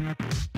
Thank you.